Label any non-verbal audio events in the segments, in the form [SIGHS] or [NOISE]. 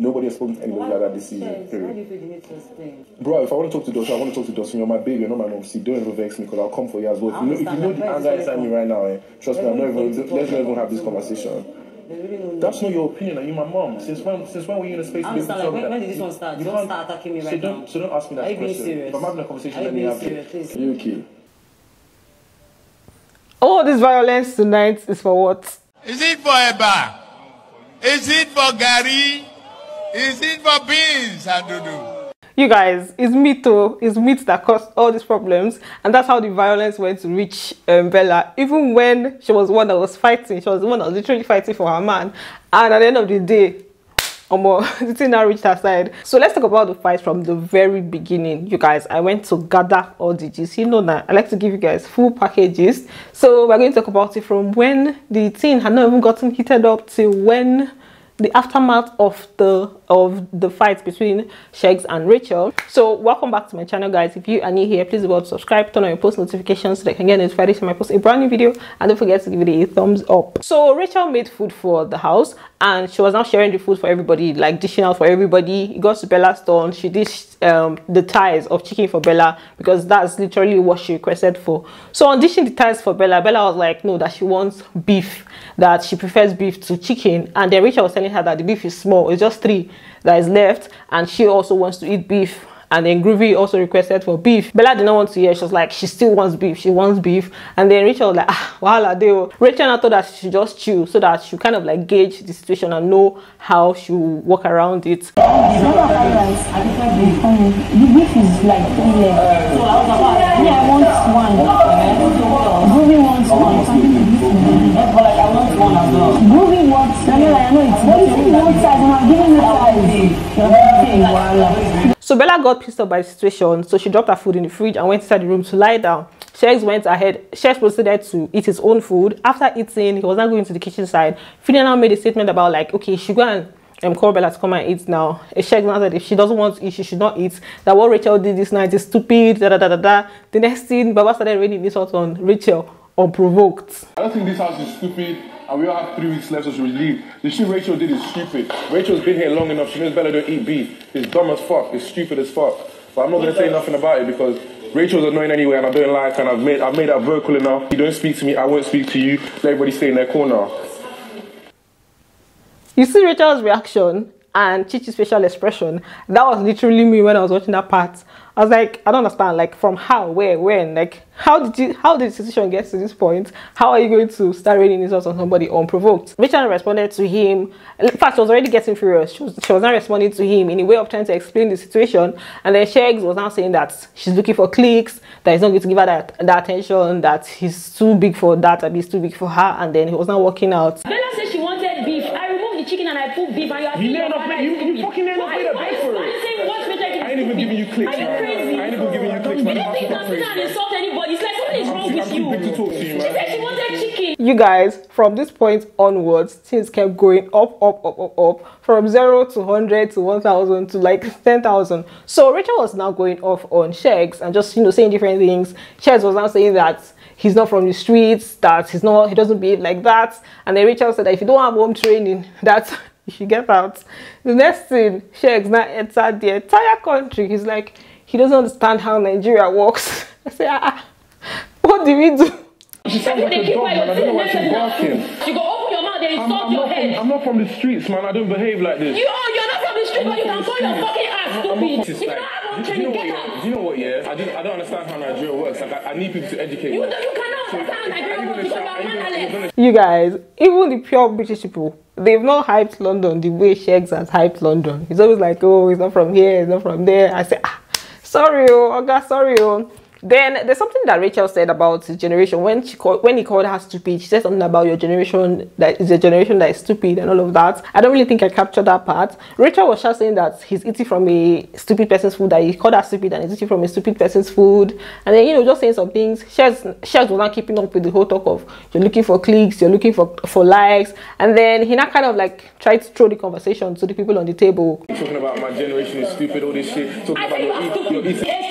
Nobody has spoken to anybody like that this season. Why do Period. you feel the need? Bro, if I want to talk to Dawson, I want to talk to Dawson. You're my baby, you're not my mom. See, don't even vex me because I'll come for you as well. If you know, if you know the anger inside me right now, eh, trust me, I'm not even, let's not even have this conversation. Really no. That's not your opinion. Are you my mom? Since when? Since when were you in a space I to be able to understand, tell like, when- when did this one start? You Don't can't- start attacking me so right don't, now. So don't ask me that Are you being question. serious? If I'm having a conversation, Are you let me have serious, it. Please. Are you okay? All this violence tonight is for what? Is it for Eba? Is it for Gary? Is it for beans, Adudu? You guys, it's meat too. It's meat that caused all these problems, and that's how the violence went to reach um, Bella. Even when she was one that was fighting, she was the one that was literally fighting for her man. And at the end of the day, Omo, [LAUGHS] the thing now reached her side. So let's talk about the fight from the very beginning. You guys, I went to gather all the gist. You know that I like to give you guys full packages. So we're going to talk about it from when the thing had not even gotten heated up till when the aftermath of the of the fight between Sheggz and Rachel. So welcome back to my channel guys. If you are new here, please do subscribe, turn on your post notifications so that you can get notified when I post a brand new video and don't forget to give it a thumbs up. So Rachel made food for the house and she was now sharing the food for everybody, like dishing out for everybody. It got to Bella's turn. She dished um, the thighs of chicken for Bella because that's literally what she requested for. So on dishing the thighs for Bella, Bella was like, no, that she wants beef, that she prefers beef to chicken. And then Rachel was telling her that the beef is small, it's just three that is left, and she also wants to eat beef. And then Groovy also requested for beef. Bella did not want to hear. She was like, she still wants beef. She wants beef. And then Rachel was like, ah, wahala deo. Rachel now thought that she should just chill so that she kind of like gauge the situation and know how she will walk around it. Not a fried rice. I prefer beef. The beef is like three legs. So I was about, yeah, I want one. Groovy wants one. But like, I want one as well. Groovy wants, So Bella got pissed off by the situation, so she dropped her food in the fridge and went inside the room to lie down. Sheggz went ahead. Sheggz proceeded to eat his own food. After eating, he was not going to the kitchen side. Fidel now made a statement about like, okay, she go and um, call Bella to come and eat now. Shex now said if she doesn't want to eat, she should not eat. That what Rachel did this night is stupid. Da da da da da. The next thing, Baba started raining insult on Rachel unprovoked. I don't think this house is stupid, and we all have three weeks left, so she will leave. The shit Rachel did is stupid. Rachel's been here long enough. She knows Bella don't eat beef. It's dumb as fuck. It's stupid as fuck. But I'm not gonna say nothing about it because Rachel's annoying anyway, and I don't like, and I've made I've made that vocal enough. You don't speak to me, I won't speak to you. Let everybody stay in their corner. You see Rachel's reaction and Chichi's facial expression. That was literally me when I was watching that part. I was like, I don't understand. Like, from how, where, when? Like, how did you? How did the situation get to this point? How are you going to start raining insults on somebody unprovoked? Rachel responded to him. In fact, she was already getting furious. She was, she was not responding to him in a way of trying to explain the situation. And then Sheggz was now saying that she's looking for clicks, that he's not going to give her that, that attention, that he's too big for that, and he's too big for her. And then he was not working out. Bella said she wanted beef. I removed the chicken and I put beef and you are You clicks, Are you man. crazy? I ain't even giving you clicks, man. You I'm think not that sit and insult anybody? It's like something is wrong with you. to talk to you, She said she wanted chicken. you guys from this point onwards things kept going up up up up up from 0 to 100 to 1000 to like 10000 so rachel was now going off on Sheggz and just you know saying different things Sheggz was now saying that he's not from the streets that he's not he doesn't behave like that and then rachel said that if you don't have home training [LAUGHS] that you get out the next thing Sheggz now entered the entire country he's like he doesn't understand how nigeria works [LAUGHS] i say ah, ah, what did we do She sounds like a keep dog, man. I don't know why she's barking. You go open your mouth and I'm, I'm your not from, head. I'm not from the streets, man. I don't behave like this. You are, you're not from the street, but you can call your fucking ass stupid. you don't have home do you know training, what, get yeah? out. Do you know what, yeah? I, do, I don't understand how Nigeria works. Like, I, I need people to educate You, me. don't- you cannot understand Nigeria works because you are mannerless. You guys, even the pure British people, they've not hyped London the way Shegs has hyped London. It's always like, oh, he's not from here, he's not from there. I say, ah, sorry, oh, Oga, sorry, oh. Then there's something that Rachel said about his generation when she called when he called her stupid. She said something about your generation that is a generation that is stupid and all of that. I don't really think I captured that part. Rachel was just saying that he's eating from a stupid person's food, that he called her stupid and he's eating from a stupid person's food. And then you know, just saying some things. Shares Shares was not keeping up with the whole talk of you're looking for clicks, you're looking for for likes, and then he now kind of like tried to throw the conversation to the people on the table. Talking about my generation is stupid, all this shit. Talking about say your are eat, stupid. your eating.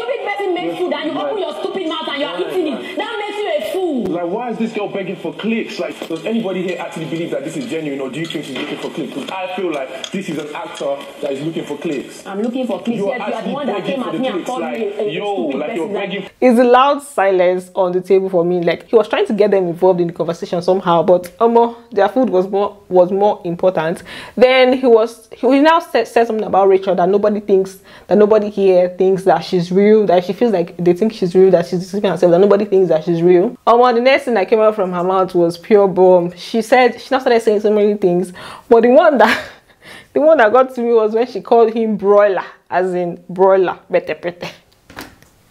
Like, why is this girl begging for clicks? Like, does anybody here actually believe that this is genuine, or do you think she's looking for clicks? Because I feel like this is an actor that is looking for clicks. I'm looking for clicks. You are Yes, you are the one that came at me and called Like, me a, a yo, stupid like you're person. Like, begging. It's a loud silence on the table for me. Like he was trying to get them involved in the conversation somehow, but um, their food was more was more important. Then he was he now said, said something about Rachel that nobody thinks that nobody here thinks that she's real, that she feels like they think she's real, that she's deceiving herself, that nobody thinks that she's real. Um, the next thing that came out from her mouth was pure bomb. She said she now started saying so many things, but the one that [LAUGHS] the one that got to me was when she called him broiler, as in broiler, bete bete.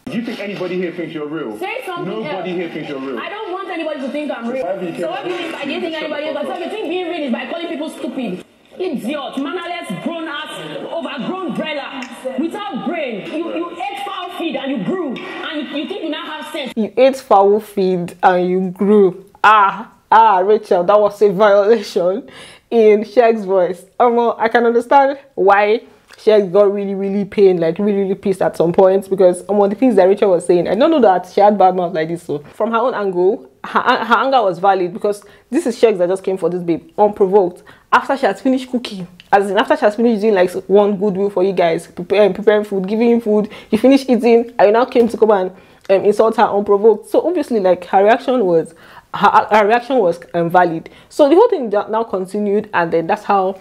Do you think anybody here thinks you're real? Say something Nobody else. here thinks you're real. I don't want anybody to think I'm real. Why do you So care? what do you mean by do you think anybody else? So between being real is by calling people stupid. Idiot, mannerless, grown ass, overgrown brother, without brain. You you ate foul feed and you grew, and you, you think you now have you ate foul feed and you grew. Ah, ah, Rachel, that was a violation in Sheggz's voice. Um, I can understand why Sheggz got really, really pained, like really, really pissed at some points because um, one of the things that Rachel was saying, I don't know that she had bad mouth like this. So, from her own angle, her, her anger was valid because this is Sheggz that just came for this babe unprovoked after she has finished cooking. As in, after she has finished doing like one good will for you guys, preparing, preparing food, giving food, you finish eating, you now came to come and um, insult her unprovoked. So obviously, like her reaction was her, her reaction was um, valid. So the whole thing now continued, and then that's how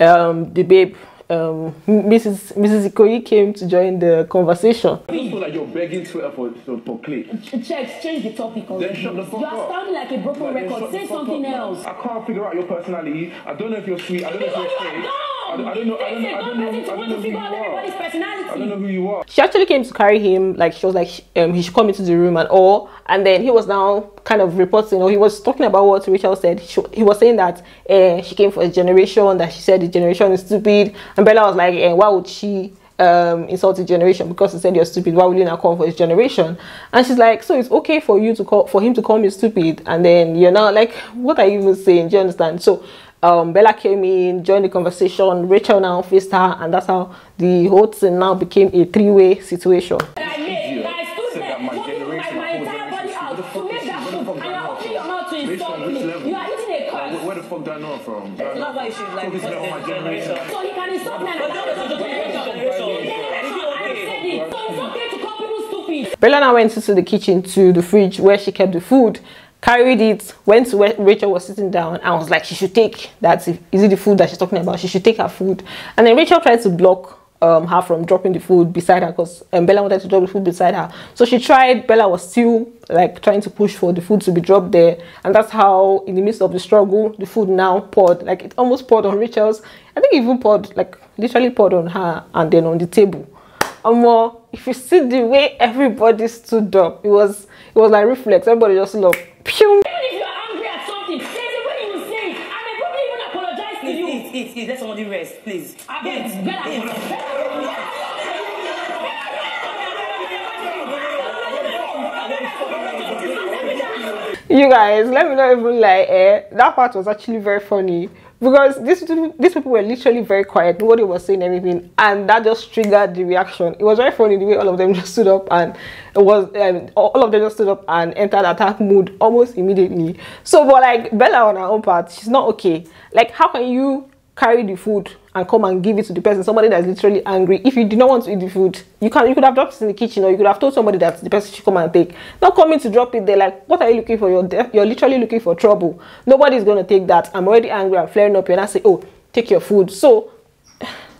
um, the babe, um, Mrs. Mrs. Ikoyi, came to join the conversation. I just feel like you're begging Twitter for, for, for clicks. Checks, change the topic. Then shut the fuck You are sounding like a broken Like, record. Say something up. else. I can't figure out your personality. I don't know if you're sweet. I don't know if you're you are fake. dumb. I don't, I don't know. I don't. I don't know. I don't know who you are. I don't know who you are. She actually came to carry him, like she was like um, he should come into the room and all, and then he was now kind of reporting, or he was talking about what Rachel said. She, he was saying that uh, she came for a generation, that she said the generation is stupid, and Bella was like, eh, why would she? um insult the generation because he said you're stupid why would you not come for his generation and she's like so it's okay for you to call for him to call me stupid and then you're now like what are you even saying do you understand so um bella came in joined the conversation rachel now faced her and that's how the whole thing now became a three-way situation that I made, that I stood Said there, that my walking my, generation, my whole entire body generation. out Where the fuck make is- that where the food, fuck and that you're come opening from? your mouth to Based insult on which me. level? You are eating a Where, the fuck do I know from? Why you like Focusing on my generation. So he can insult me and I don't know the generation. I said it. So it's okay to call people stupid. Bella now went into the kitchen to the fridge where she kept the food, carried it, went to where Rachel was sitting down, and was like, she should take that. Is it the food that she's talking about? She should take her food. And then Rachel tried to block um, her from dropping the food beside her because um, Bella wanted to drop the food beside her. So she tried. Bella was still like trying to push for the food to be dropped there, and that's how, in the midst of the struggle, the food now poured. Like it almost poured on Rachel's. I think even poured, like literally poured on her, and then on the table. Um, well, if you see the way everybody stood up, it was it was like reflex. Everybody just looked. Pew! Even if you are angry at something, there's a way you will say it. And I probably even apologize to you. Please, please, please, let somebody rest, please. I beg, Bella. You guys, let me not even lie. Eh, that part was actually very funny because these these people were literally very quiet. Nobody was saying anything, and that just triggered the reaction. It was very funny the way all of them [LAUGHS] just stood up and it was um, all of them just stood up and entered attack mode almost immediately. So, but like Bella on her own part, she's not okay. Like, how can you carry the food and come and give it to the person, somebody that's literally angry. If you do not want to eat the food, you can you could have dropped it in the kitchen or you could have told somebody that the person should come and take. Not coming to drop it there, like what are you looking for? You're de- you're literally looking for trouble. Nobody's gonna take that. I'm already angry, I'm flaring up, and I say, Oh, take your food. So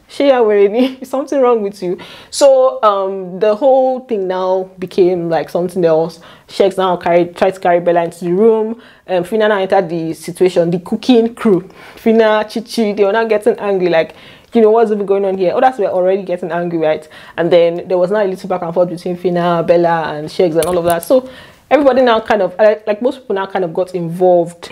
Shea Wereni, [LAUGHS] something wrong with you? So um the whole thing now became like something else. Sheggz now carried tried to carry Bella into the room. Um Phyna now entered the situation, the cooking crew. Phyna, Chichi, they were now getting angry, like you know what's even going on here? Others were already getting angry, right? And then there was now a little back and forth between Phyna, Bella, and Sheggz and all of that. So everybody now kind of like most people now kind of got involved.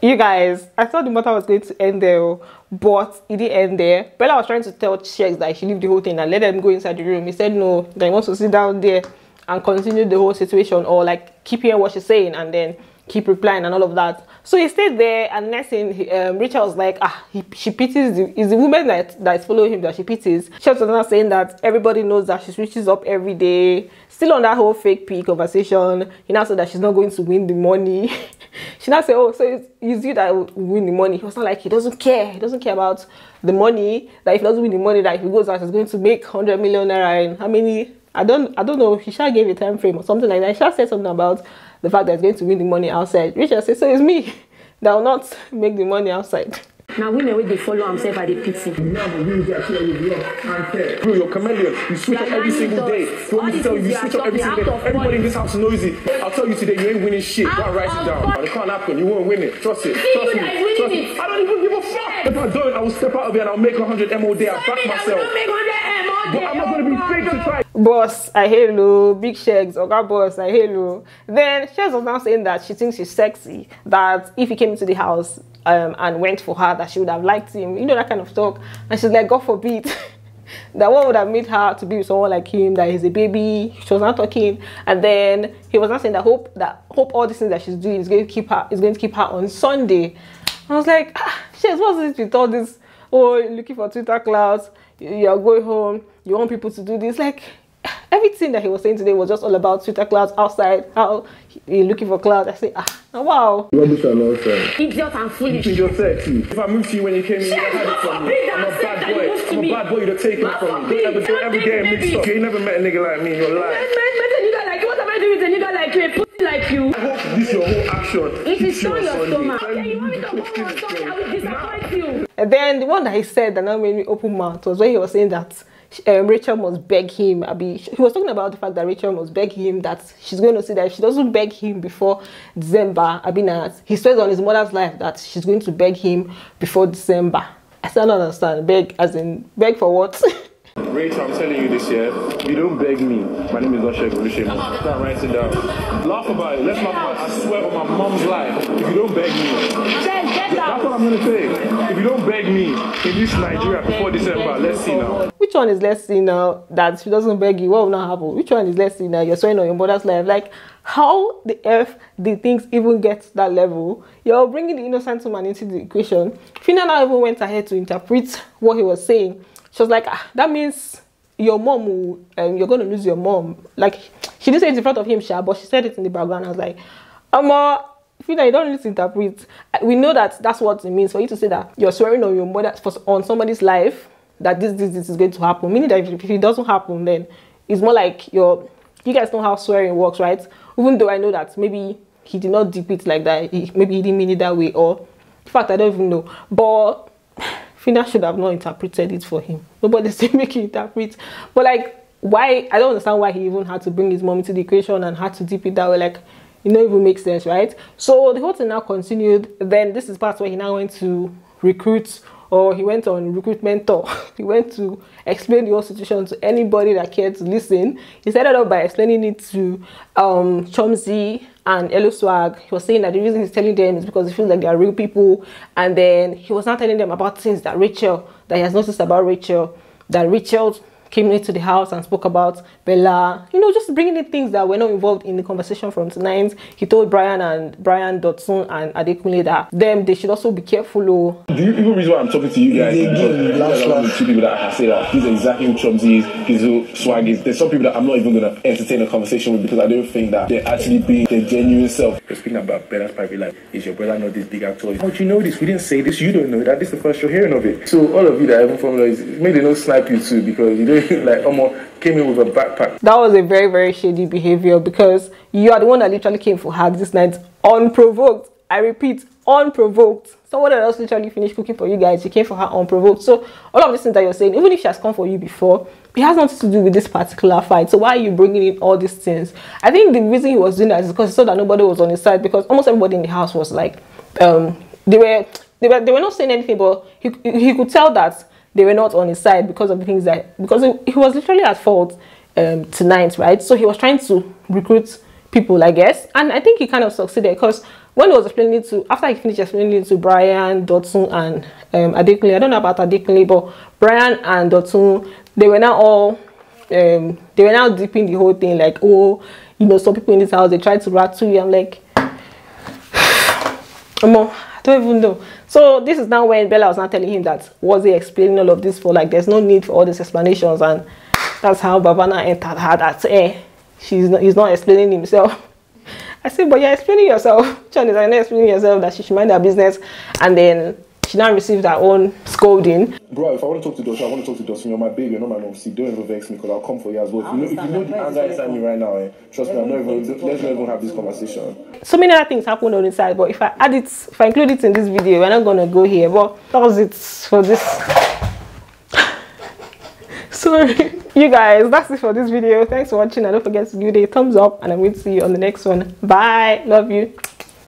You guys, I thought the matter was going to end there, oh, but it didn't end there. Bella was trying to tell Sheggz that she leave the whole thing and let them go inside the room. He said no, that he wants to sit down there and continue the whole situation or like keep hearing what she's saying and then keep replying and all of that. So he stayed there, and next thing, he- um, Rachel was like, ah, he, she pities the, is the woman that that is following him that she pities. She was now saying that everybody knows that she switches up every day. Still on that whole fake pee conversation. He now said that she's not going to win the money. [LAUGHS] she now said, oh, so it's, it's you that will win the money. He was not like he doesn't care. He doesn't care about the money. That if he doesn't win the money, that if he goes out, he's going to make hundred million naira. And how many? I don't, I don't know. He shall gave a time frame or something like that. He shall said something about the fact that he's going to win the money outside. Rachel said, so it's me [LAUGHS] that will not make the money outside. Now women wey dey follow am sef I dey pity. Bro, you're a chameleon. You switch up every single day. us. You want me to tell you, you you switch up every single day. Everybody in this house knows it. I'll tell you today, you ain't winning shit. Out Don't write it down. It can't happen. You won't win it. Trust it. Trust me. that is winning Trust me. I don't even give a fuck. If I don't, I will step out of it and I'll make 100 MO day. I'll back myself. But I'm not going to be fake to try. Boss, I hate you. Big Sheggz, Oga Boss, I hate you. Then Sheggz was now saying that she thinks she's sexy. That if he came into the house um, and went for her, that she would have liked him. You know that kind of talk. And she's like, God forbid. [LAUGHS] that what would have made her to be with someone like him? That he's a baby. She was not talking, and then he was not saying that hope that hope all these things that she's doing is going to keep her is going to keep her on Sunday. I was like, ah, Sheggz, what's this with all this? Oh, looking for Twitter clouds. You're going home. You want people to do this. Like everything that he was saying today was just all about Twitter clouds outside. How you're looking for clouds. I say, ah, wow. Rubbish and nonsense. Idiot and You foolish. think you're sexy? If I moved to you when you came in, you had it from me. I'm a bad boy. that you moved to I'm a bad boy. You'd take it from me. being- Don't ever, don't don't ever get mixed up. You ain't never met a nigga like me in your Man, life. man, man, a nigga like you. What am I doing with a nigga like you? A pussy like you. I hope this your whole action. It hits you on on your stomach. Okay, you want me to go on Sunday? I will disappoint you. And then the one that he said that now made me open mouth was when he was saying that um, Rachel must beg him. I he was talking about the fact that Rachel must beg him that she's going to see that if she doesn't beg him before December, I mean, that he swears on his mother's life that she's going to beg him before December. I still don't understand. Beg, as in, beg for what? [LAUGHS] Rachel, I'm telling you this year, you don't beg me. My name is Oshek Olusemo. Start writing down. Laugh about it. Let's laugh about it. I swear on my mom's life, if you don't beg me, Just get that's what I'm gonna say. If you don't beg me in this Nigeria before December, let's see now. One is less now that she doesn't beg you? What will not happen? Which one is less now? You're swearing on your mother's life. Like, how the F did things even get to that level? You're bringing the innocent woman into the equation. Fina now even went ahead to interpret what he was saying. She was like, ah, that means your mom will, um, you're going to lose your mom. Like, she didn't say it in front of him, Sha, but she said it in the background. I was like, Amma, Fina, you don't need to interpret. We know that that's what it means for you to say that you're swearing on your mother on somebody's life that this, this, this is going to happen. Meaning that if, it doesn't happen, then it's more like you're, you guys know how swearing works, right? Even though I know that maybe he did not dip it like that, he, maybe he didn't mean it that way, or in fact, I don't even know. But [SIGHS] Phyna should have not interpreted it for him. Nobody [LAUGHS] said make you interpret. But like, why? I don't understand why he even had to bring his mom into the equation and had to dip it that way. Like, it don't even make sense, right? So the whole thing now continued. Then this is part where he now went to recruit or he went on recruitment tour. [LAUGHS] he went to explain the whole situation to anybody that cared to listen. He started off by explaining it to um, Chomzy and Eloswag. He was saying that the reason he's telling them is because he feels like they are real people. And then he was not telling them about things that Rachel, that he has noticed about Rachel, that Rachel came into the house and spoke about Bella, you know, just bringing in things that were not involved in the conversation from tonight. He told Brian and Brian Dotun and Adekunle that them they should also be careful. Oh, The even reason why I'm talking to you guys They is because give you guys last are one of the two people that I say that he's exactly who Chubsy is, he's who Swag is. There's some people that I'm not even gonna entertain a conversation with because I don't think that they're actually being their genuine self. You're speaking about Bella's private life. Is your brother not this big actor? How do you know this? We didn't say this. You don't know that. This is the first you're hearing of it. So all of you that haven't formula is maybe they don't snipe you too because you don't [LAUGHS] like almost came in with a backpack. that was a very very shady behavior because you are the one that literally came for her this night unprovoked. I repeat, unprovoked. Someone else literally finished cooking for you guys. You came for her unprovoked. So all of these things that you're saying, even if she has come for you before, it has nothing to do with this particular fight. So why are you bringing in all these things? I think the reason he was doing that is because he saw that nobody was on his side. Because almost everybody in the house was like, um, they were, they were, they were not saying anything, but he, he could tell that they were not on his side because of the things that because he, was literally at fault um, tonight, right? So he was trying to recruit people, I guess, and I think he kind of succeeded because when he was explaining to after he finished explaining to Brian Dotun and um, Adekunle, I don't know about Adekunle, but Brian and Dotun, they were now all um, they were now deeping the whole thing like, oh, you know, some people in this house they tried to rattle you. I'm like, [SIGHS] Omo, I don't even know. So this is now when Bella was not telling him that was he explaining all of this for like there's no need for all these explanations and that's how Babana entered her that eh she's not he's not explaining himself. [LAUGHS] I said, but you're explaining yourself. [LAUGHS] Chan is not explaining yourself that she should mind her business and then she now received her own scolding. Bro, if I want to talk to Dawson, I want to talk to Dawson. You're my baby, you're not my mom. See, don't ever vex me because I'll come for you as well. If you know, if you know the anger inside me right now, eh, trust me, I'm not even, let's not even have this conversation. So many other things happened on the side, but if I add it, if I include it in this video, we're not gonna go here. But that was it for this. [LAUGHS] Sorry, you guys, that's it for this video. Thanks for watching, and don't forget to give it a thumbs up, and I'm going to see you on the next one. Bye, love you.